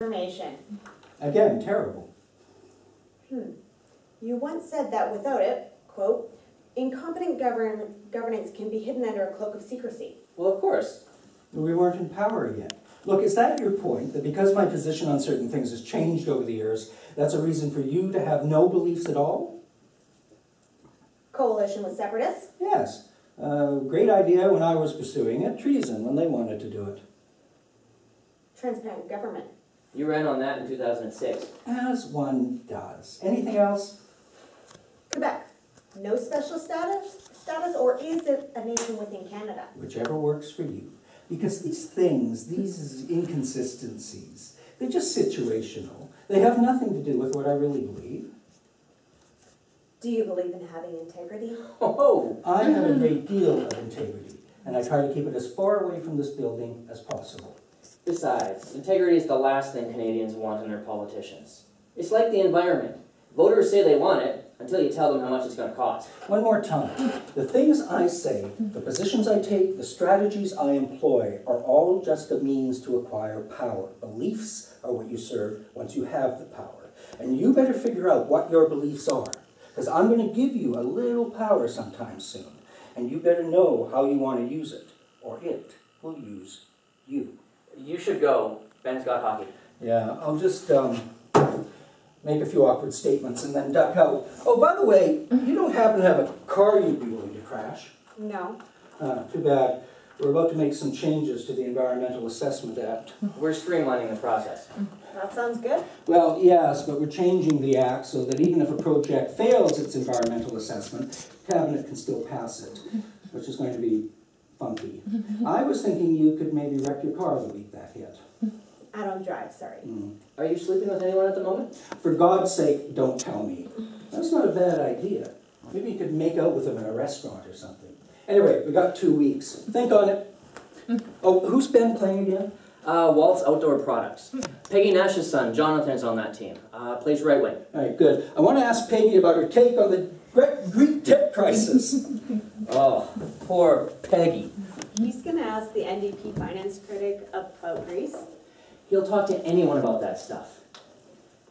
information. Again, terrible. Hmm. You once said that without it, quote, incompetent govern governance can be hidden under a cloak of secrecy. Well, of course. We weren't in power yet. Look, is that your point, that because my position on certain things has changed over the years, that's a reason for you to have no beliefs at all? Coalition with separatists? Yes. Uh, great idea when I was pursuing it, treason when they wanted to do it. Transparent government. You ran on that in 2006. As one does. Anything else? Quebec. No special status, status, or is it a nation within Canada? Whichever works for you. Because these things, these inconsistencies, they're just situational. They have nothing to do with what I really believe. Do you believe in having integrity? Oh, I have a great deal of integrity, and I try to keep it as far away from this building as possible. Besides, integrity is the last thing Canadians want in their politicians. It's like the environment. Voters say they want it until you tell them how much it's going to cost. One more time. The things I say, the positions I take, the strategies I employ are all just a means to acquire power. Beliefs are what you serve once you have the power. And you better figure out what your beliefs are, because I'm going to give you a little power sometime soon. And you better know how you want to use it, or it will use you. You should go. Ben's got hockey. Yeah, I'll just um, make a few awkward statements and then duck out. Oh, by the way, you don't happen to have a car you'd be willing to crash? No. Uh, too bad. We're about to make some changes to the Environmental Assessment Act. We're streamlining the process. That sounds good. Well, yes, but we're changing the act so that even if a project fails its environmental assessment, Cabinet can still pass it, which is going to be funky. I was thinking you could maybe wreck your car the week that hit. I don't drive, sorry. Mm. Are you sleeping with anyone at the moment? For God's sake, don't tell me. That's not a bad idea. Maybe you could make out with him in a restaurant or something. Anyway, we got two weeks. Think on it. Oh, who's Ben playing again? Uh, Waltz Outdoor Products. Peggy Nash's son, Jonathan, is on that team. Uh, plays right wing. All right, good. I want to ask Peggy about her take on the Greek debt crisis. Oh, poor Peggy. He's gonna ask the NDP finance critic about Greece. He'll talk to anyone about that stuff.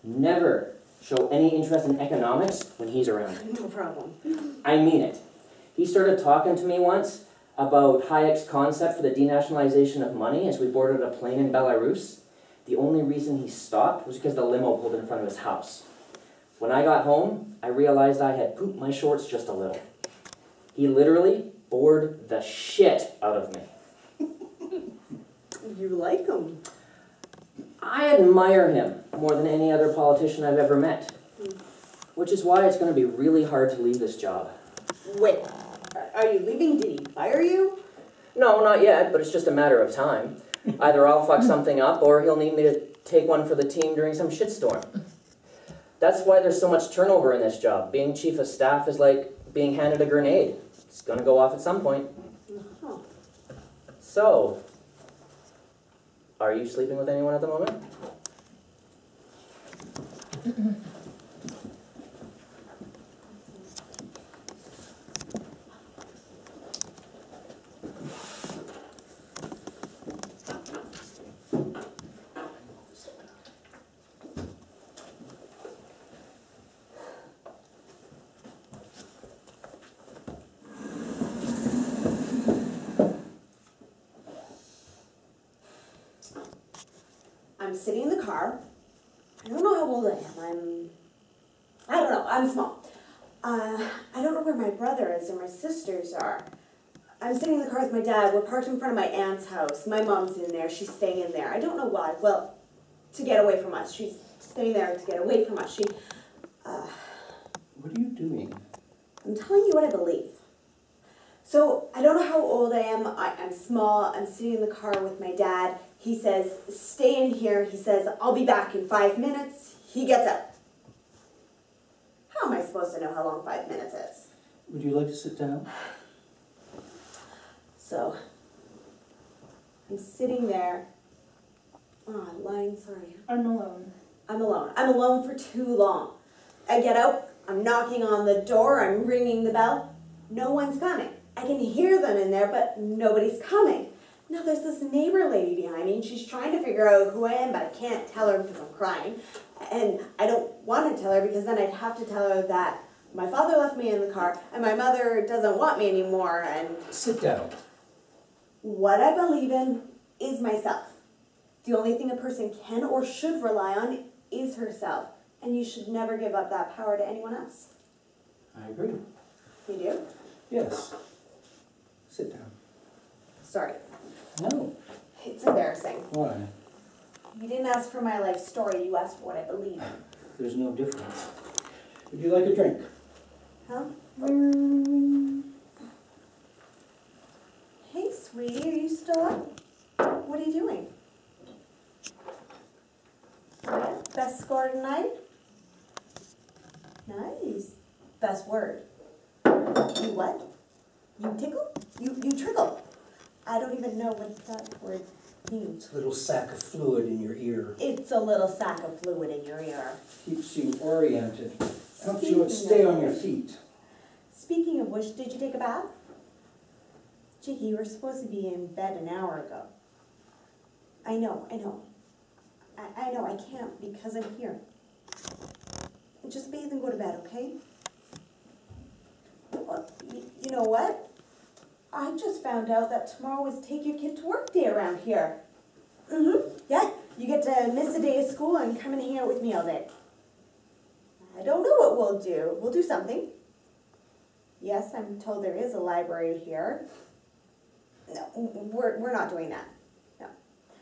Never show any interest in economics when he's around. No problem. I mean it. He started talking to me once about Hayek's concept for the denationalization of money as we boarded a plane in Belarus. The only reason he stopped was because the limo pulled in front of his house. When I got home, I realized I had pooped my shorts just a little. He literally bored the shit out of me. You like him. I admire him more than any other politician I've ever met. Which is why it's going to be really hard to leave this job. Wait, are- are you leaving? Did he fire you? No, not yet, but it's just a matter of time. Either I'll fuck something up or he'll need me to take one for the team during some shitstorm. That's why there's so much turnover in this job. Being chief of staff is like being handed a grenade. It's gonna go off at some point. Mm-hmm. So, are you sleeping with anyone at the moment? I'm sitting in the car. I don't know how old I am. I'm. I don't know. I'm small. Uh, I don't know where my brother is or my sisters are. I'm sitting in the car with my dad. We're parked in front of my aunt's house. My mom's in there. She's staying in there. I don't know why. Well, to get away from us. She's staying there to get away from us. She. Uh, What are you doing? I'm telling you what I believe. So I don't know how old I am. I, I'm small. I'm sitting in the car with my dad. He says, "Stay in here." He says, "I'll be back in five minutes." He gets up. How am I supposed to know how long five minutes is? Would you like to sit down? So I'm sitting there. Oh, I'm lying. Sorry. I'm alone. I'm alone. I'm alone for too long. I get up, I'm knocking on the door, I'm ringing the bell. No one's coming. I can hear them in there, but nobody's coming. Now there's this neighbor lady behind me, and she's trying to figure out who I am, but I can't tell her because I'm crying. And I don't want to tell her because then I'd have to tell her that my father left me in the car and my mother doesn't want me anymore. And Sit down. what I believe in is myself. The only thing a person can or should rely on is herself. And you should never give up that power to anyone else. I agree. You do? Yes. Sit down. Sorry. No. It's embarrassing. Why? You didn't ask for my life story, you asked for what I believe. There's no difference. Would you like a drink? Huh? Hey, sweetie, are you still up? What are you doing? Yeah, best score tonight? Nice. Best word. You what? You tickle? You utricle. I don't even know what that word means. It's a little sack of fluid in your ear. It's a little sack of fluid in your ear. Keeps you oriented. Helps you stay on your feet. Speaking of which, did you take a bath? Jakey, you were supposed to be in bed an hour ago. I know, I know. I, I know, I can't because I'm here. Just bathe and go to bed, okay? You know what? I just found out that tomorrow is take your kid to work day around here. Mm-hmm. Yeah, you get to miss a day of school and come and hang out with me all day. I don't know what we'll do. We'll do something. Yes, I'm told there is a library here. No, we're, we're not doing that. No.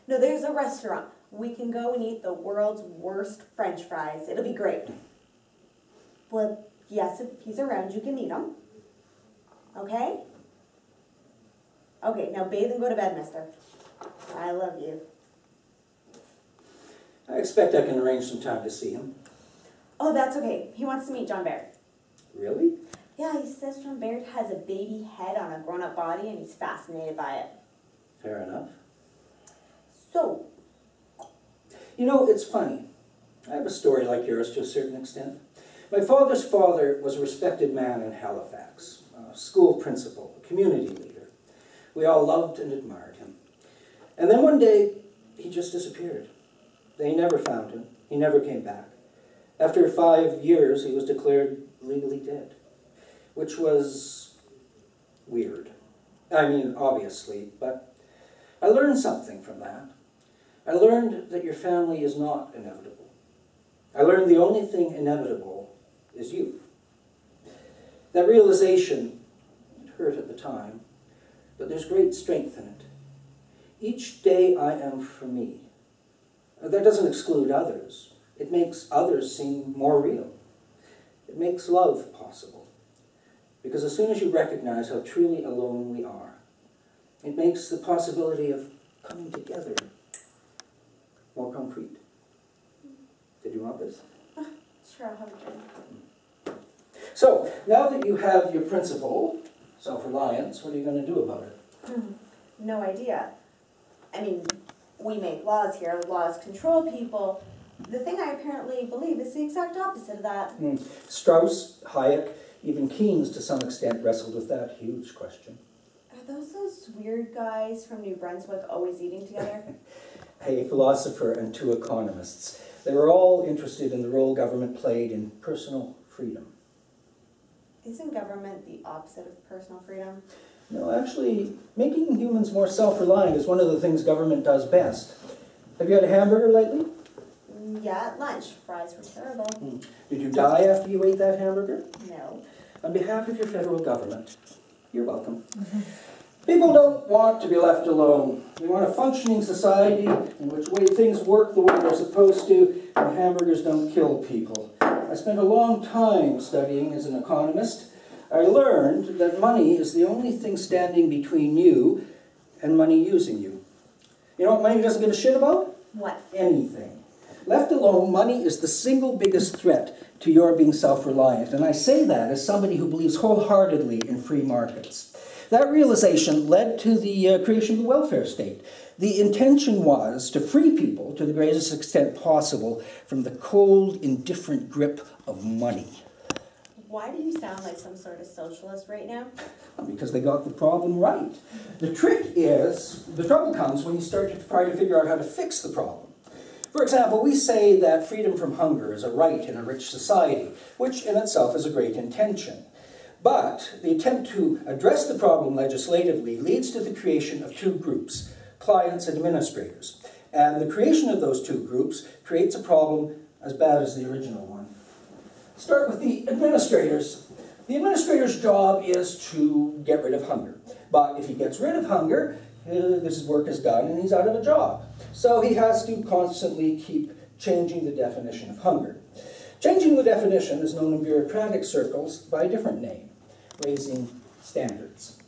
No, there's a restaurant. We can go and eat the world's worst french fries. It'll be great. Well, yes, if he's around, you can eat them. Okay? Okay, now bathe and go to bed, mister. I love you. I expect I can arrange some time to see him. Oh, that's okay. He wants to meet John Baird. Really? Yeah, he says John Baird has a baby head on a grown up body and he's fascinated by it. Fair enough. So, You know, it's funny. I have a story like yours to a certain extent. My father's father was a respected man in Halifax, a school principal, a community leader. We all loved and admired him. And then one day, he just disappeared. They never found him. He never came back. After five years, he was declared legally dead, which was weird. I mean, obviously, but I learned something from that. I learned that your family is not inevitable. I learned the only thing inevitable is you. That realization it hurt at the time, but there's great strength in it. Each day I am for me. Uh, that doesn't exclude others. It makes others seem more real. It makes love possible. Because as soon as you recognize how truly alone we are, it makes the possibility of coming together more concrete. Did you want this? Ah, sure, I'll have a drink. So, now that you have your principle, self-reliance, what are you going to do about it? No idea. I mean, we make laws here, laws control people. The thing I apparently believe is the exact opposite of that. Hmm. Strauss, Hayek, even Keynes to some extent wrestled with that huge question. Are those those weird guys from New Brunswick always eating together? A philosopher and two economists. They were all interested in the role government played in personal freedom. Isn't government the opposite of personal freedom? No, actually, making humans more self-reliant is one of the things government does best. Have you had a hamburger lately? Mm, Yeah, at lunch. Fries were terrible. Did you die after you ate that hamburger? No. On behalf of your federal government, you're welcome. People don't want to be left alone. They want a functioning society in which way things work the way they're supposed to, and hamburgers don't kill people. I spent a long time studying as an economist. I learned that money is the only thing standing between you and money using you. You know what money doesn't give a shit about? What? anything. Left alone, money is the single biggest threat to your being self reliant. And I say that as somebody who believes wholeheartedly in free markets. That realization led to the uh, creation of the welfare state. The intention was to free people to the greatest extent possible from the cold, indifferent grip of money. Why do you sound like some sort of socialist right now? because they got the problem right. The trick is, the trouble comes when you start to try to figure out how to fix the problem. For example, we say that freedom from hunger is a right in a rich society, which in itself is a great intention. But the attempt to address the problem legislatively leads to the creation of two groups, clients and administrators. And the creation of those two groups creates a problem as bad as the original one. Start with the administrators. The administrator's job is to get rid of hunger. But if he gets rid of hunger, uh, his work is done and he's out of a job. So he has to constantly keep changing the definition of hunger. Changing the definition is known in bureaucratic circles by a different name, raising standards.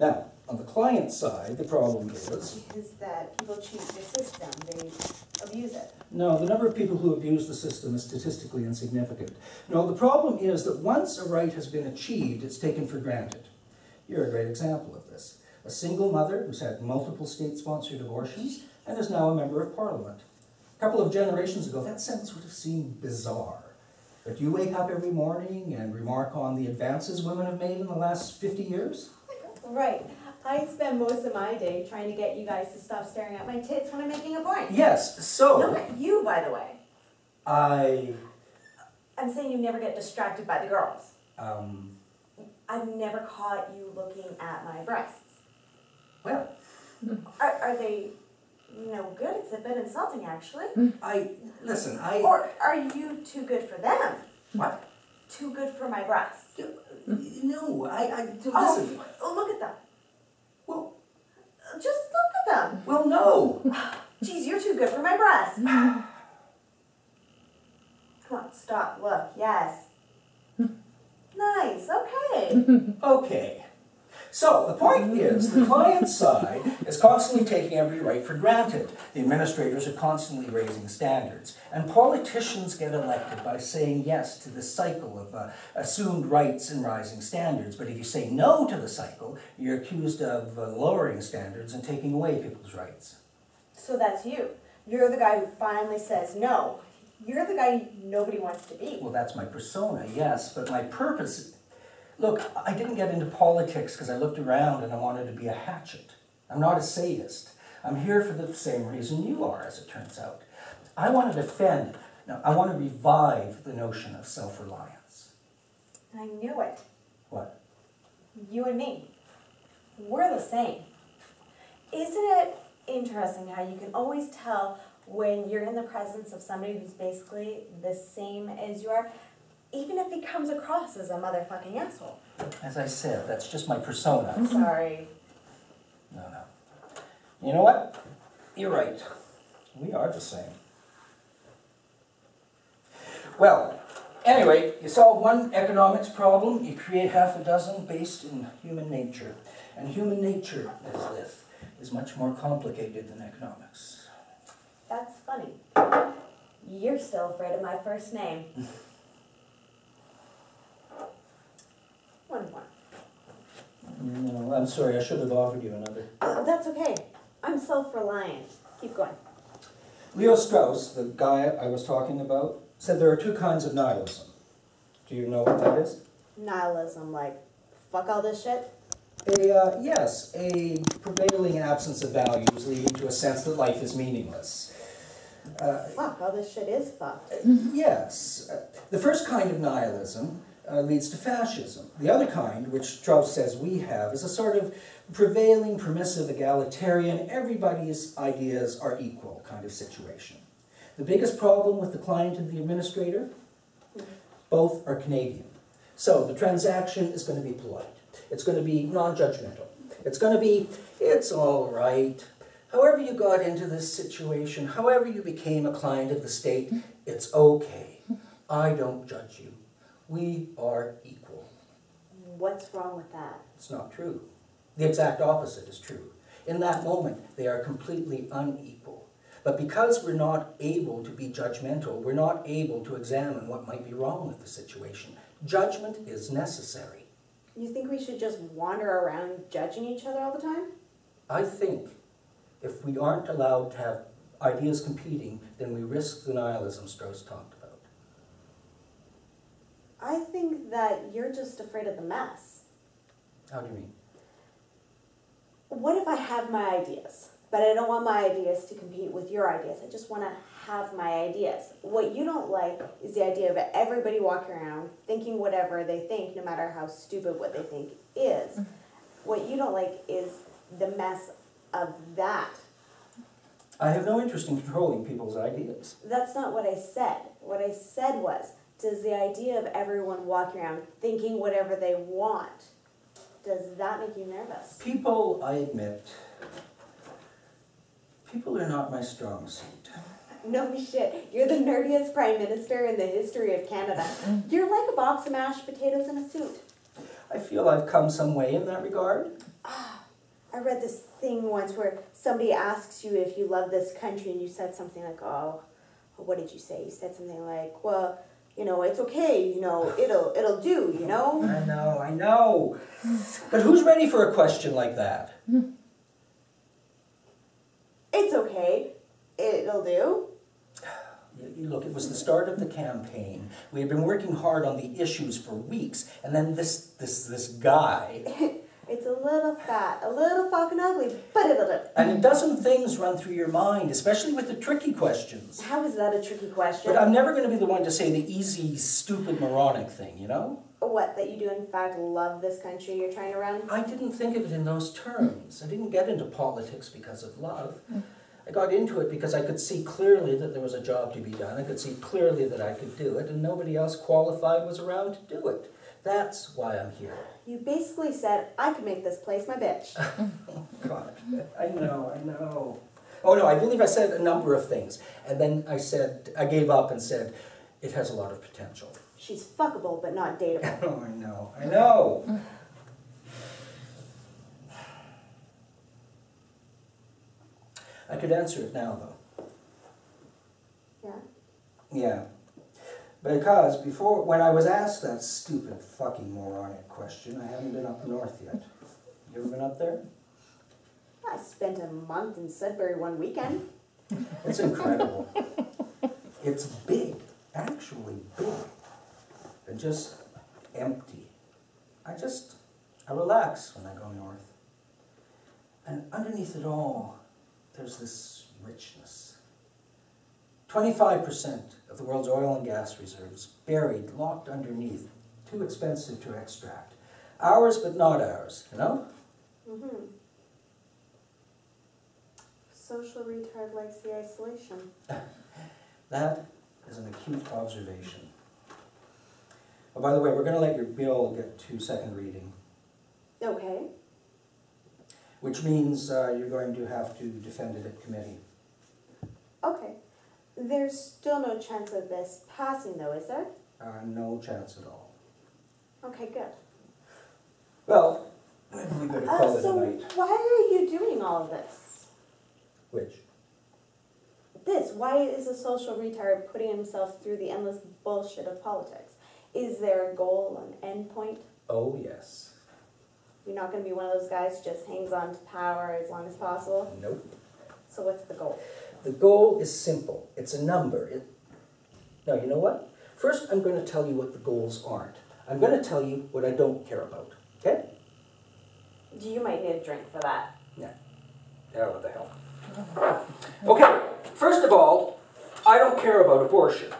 Now, on the client side, the problem is Because that people cheat the system, they abuse it. no, the number of people who abuse the system is statistically insignificant. No, the problem is that once a right has been achieved, it's taken for granted. You're a great example of this. A single mother who's had multiple state-sponsored abortions and is now a member of parliament. A couple of generations ago, that sentence would have seemed bizarre. But you wake up every morning and remark on the advances women have made in the last 50 years? Right. I spend most of my day trying to get you guys to stop staring at my tits when I'm making a point. Yes, so Not you, by the way. I, I'm saying you never get distracted by the girls. um, I've never caught you looking at my breasts. well, Are, are they no good? It's a bit insulting, actually. Hmm. I, listen, I, Or are you too good for them? Hmm. what? Too good for my breasts? No, I, I, listen, Oh, oh, look at them. well, Just look at them. well, no. Geez, you're too good for my breasts. Hmm. Come on, stop, look, yes. Nice, okay. Okay. So, the point is, the client side is constantly taking every right for granted. The administrators are constantly raising standards. And politicians get elected by saying yes to the cycle of uh, assumed rights and rising standards. But if you say no to the cycle, you're accused of uh, lowering standards and taking away people's rights. So that's you. You're the guy who finally says no. You're the guy nobody wants to be. Well, that's my persona, yes, but my purpose. Look, I didn't get into politics because I looked around and I wanted to be a hatchet. I'm not a sadist. I'm here for the same reason you are, as it turns out. I want to defend, no, I want to revive the notion of self reliance. I knew it. What? You and me. We're the same. Isn't it interesting how you can always tell when you're in the presence of somebody who's basically the same as you are, even if he comes across as a motherfucking asshole? As I said, that's just my persona. Mm-hmm. Sorry. No, no. You know what? You're right. We are the same. Well, anyway, you solve one economics problem, you create half a dozen based in human nature. And human nature, Elizabeth, is much more complicated than economics. That's funny. You're still afraid of my first name. One more. No, I'm sorry, I should have offered you another. Uh, that's okay. I'm self-reliant. Keep going. Leo Strauss, the guy I was talking about, said there are two kinds of nihilism. Do you know what that is? Nihilism, like, fuck all this shit. A, uh, yes, a prevailing absence of values leading to a sense that life is meaningless. Uh, Fuck, all this shit is fucked. yes, uh, the first kind of nihilism uh, leads to fascism. The other kind, which Strauss says we have, is a sort of prevailing, permissive, egalitarian, everybody's ideas are equal kind of situation. The biggest problem with the client and the administrator? Both are Canadian. So the transaction is going to be polite. It's going to be non-judgmental. It's going to be, it's all right. However you got into this situation, however you became a client of the state, it's okay. I don't judge you. We are equal. What's wrong with that? It's not true. The exact opposite is true. In that moment, they are completely unequal. But because we're not able to be judgmental, we're not able to examine what might be wrong with the situation. Judgment is necessary. You think we should just wander around judging each other all the time? I think if we aren't allowed to have ideas competing, then we risk the nihilism Strauss talked. I think that you're just afraid of the mess. How do you mean? What if I have my ideas, but I don't want my ideas to compete with your ideas? I just want to have my ideas. What you don't like is the idea of everybody walking around thinking whatever they think, no matter how stupid what they think is. Mm-hmm. What you don't like is the mess of that. I have no interest in controlling people's ideas. That's not what I said. What I said was, does the idea of everyone walking around thinking whatever they want, does that make you nervous? People, I admit, people are not my strong suit. No shit. You're the nerdiest prime minister in the history of Canada. You're like a box of mashed potatoes in a suit. I feel I've come some way in that regard. Ah, I read this thing once where somebody asks you if you love this country and you said something like, oh, what did you say? You said something like, well, you know, it's okay, you know, it'll it'll do, you know? I know, I know. But who's ready for a question like that? It's okay. It'll do. Look, it was the start of the campaign. We had been working hard on the issues for weeks, and then this this this guy. It's a little fat, a little fucking ugly, but it'll do. And a dozen things run through your mind, especially with the tricky questions. How is that a tricky question? But I'm never going to be the one to say the easy, stupid, moronic thing, you know? What, that you do in fact love this country you're trying to run? I didn't think of it in those terms. I didn't get into politics because of love. Mm. I got into it because I could see clearly that there was a job to be done. I could see clearly that I could do it, and nobody else qualified was around to do it. That's why I'm here. You basically said, I could make this place my bitch. Oh god, I know, I know. Oh no, I believe I said a number of things, and then I said I gave up and said it has a lot of potential. She's fuckable, but not dateable. Oh, I know, I know. I could answer it now, though. Yeah? Yeah. Because before, when I was asked that stupid fucking moronic question, I haven't been up north yet. You ever been up there? I spent a month in Sudbury one weekend. It's incredible. it's big, actually big, and just empty. I just, I relax when I go north. And underneath it all, there's this richness. 25% of the world's oil and gas reserves buried, locked underneath, too expensive to extract. Ours, but not ours, you know? Mm-hmm. Social retard likes the isolation. That is an acute observation. Oh, by the way, we're gonna let your bill get to second reading, Okay. which means uh, you're going to have to defend it at committee. Okay. There's still no chance of this passing though, is there? Uh, no chance at all. Okay, good. Well, we better Uh, call it a so night. why are you doing all of this? Which? This, why is a social retard putting himself through the endless bullshit of politics? Is there a goal, an end point? Oh, yes. You're not gonna be one of those guys who just hangs on to power as long as possible? Nope. So what's the goal? The goal is simple. It's a number. It... Now, you know what? First, I'm going to tell you what the goals aren't. I'm going to tell you what I don't care about. Okay? You might need a drink for that. Yeah. Yeah, what the hell? Okay, first of all, I don't care about abortion.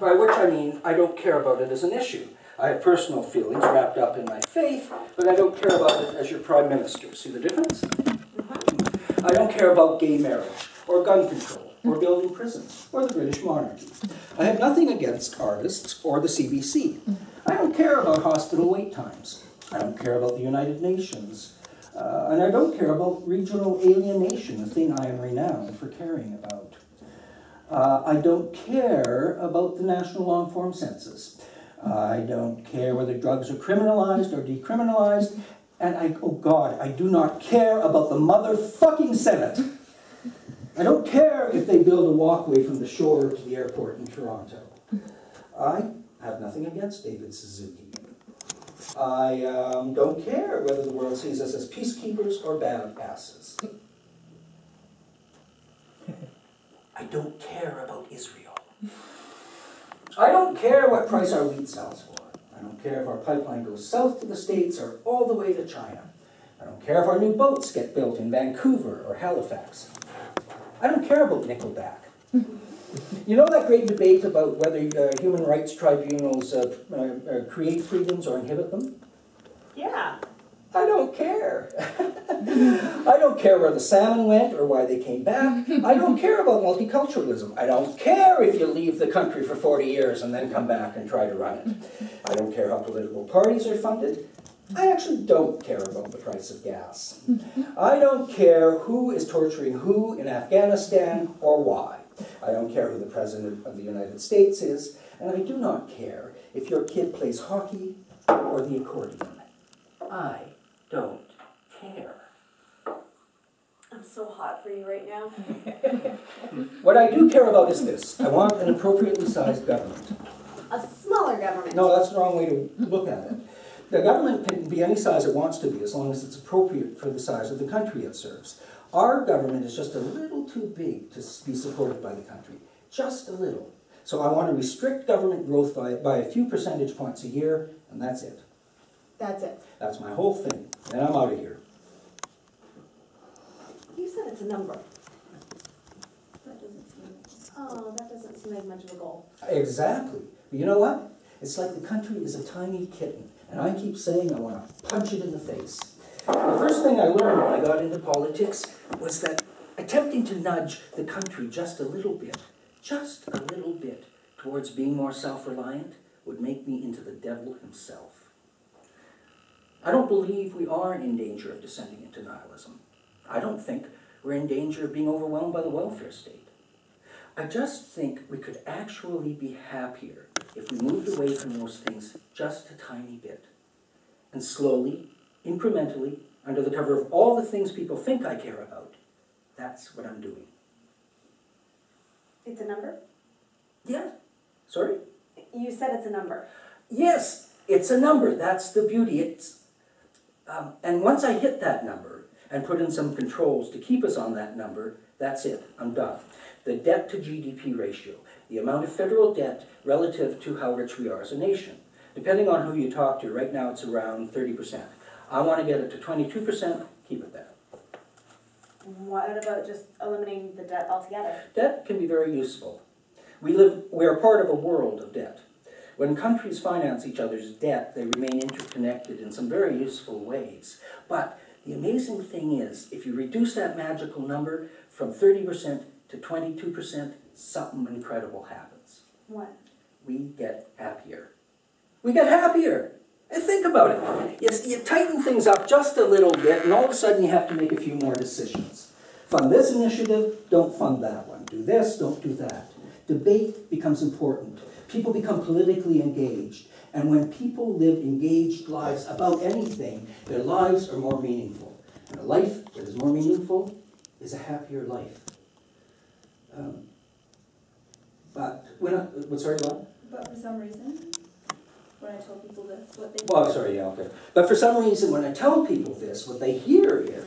By which I mean, I don't care about it as an issue. I have personal feelings wrapped up in my faith, but I don't care about it as your prime minister. See the difference? Mm-hmm. I don't care about gay marriage, or gun control, or building prisons, or the British monarchy. I have nothing against artists or the CBC. I don't care about hospital wait times. I don't care about the United Nations. Uh, and I don't care about regional alienation, a thing I am renowned for caring about. Uh, I don't care about the national long form census. I don't care whether drugs are criminalized or decriminalized. And I, oh God, I do not care about the motherfucking Senate. I don't care if they build a walkway from the shore to the airport in Toronto. I have nothing against David Suzuki. I um, don't care whether the world sees us as peacekeepers or bad asses. I don't care about Israel. I don't care what price our wheat sells for. I don't care if our pipeline goes south to the States or all the way to China. I don't care if our new boats get built in Vancouver or Halifax. I don't care about Nickelback. You know that great debate about whether uh, human rights tribunals uh, uh, uh, create freedoms or inhibit them? Yeah. I don't care. I don't care where the salmon went or why they came back. I don't care about multiculturalism. I don't care if you leave the country for 40 years and then come back and try to run it. I don't care how political parties are funded. I actually don't care about the price of gas. I don't care who is torturing who in Afghanistan or why. I don't care who the President of the United States is, and I do not care if your kid plays hockey or the accordion. I don't care. I'm so hot for you right now. What I do care about is this. I want an appropriately sized government. A smaller government. No, that's the wrong way to look at it. The government can be any size it wants to be as long as it's appropriate for the size of the country it serves. Our government is just a little too big to be supported by the country. Just a little. So I want to restrict government growth by, by a few percentage points a year, and that's it. That's it. That's my whole thing. And I'm out of here. You said it's a number. That doesn't seem. Oh, that doesn't seem like much of a goal. Exactly. But you know what? It's like the country is a tiny kitten, and I keep saying I want to punch it in the face. The first thing I learned when I got into politics was that attempting to nudge the country just a little bit, just a little bit, towards being more self reliant would make me into the devil himself. I don't believe we are in danger of descending into nihilism. I don't think we're in danger of being overwhelmed by the welfare state. I just think we could actually be happier if we moved away from those things just a tiny bit. And slowly, incrementally, under the cover of all the things people think I care about, that's what I'm doing. It's a number? Yeah, sorry? You said it's a number. Yes, it's a number. That's the beauty. It's, um, and once I hit that number and put in some controls to keep us on that number, that's it. I'm done. The debt to GDP ratio, the amount of federal debt relative to how rich we are as a nation. Depending on who you talk to, right now it's around 30%. I want to get it to 22%, keep it there. What about just eliminating the debt altogether? Debt can be very useful. We live, we are part of a world of debt. When countries finance each other's debt, they remain interconnected in some very useful ways. But the amazing thing is, if you reduce that magical number from 30% to 22%, something incredible happens. What? We get happier. We get happier. And think about it. You, you tighten things up just a little bit, and all of a sudden you have to make a few more decisions. Fund this initiative, don't fund that one. Do this, don't do that. Debate becomes important. People become politically engaged. And when people live engaged lives about anything, their lives are more meaningful. And a life that is more meaningful is a happier life. Um, but when I, what, sorry, what? But for some reason, when I tell people this, what they Well, sorry, yeah, okay. But for some reason, when I tell people this, what they hear is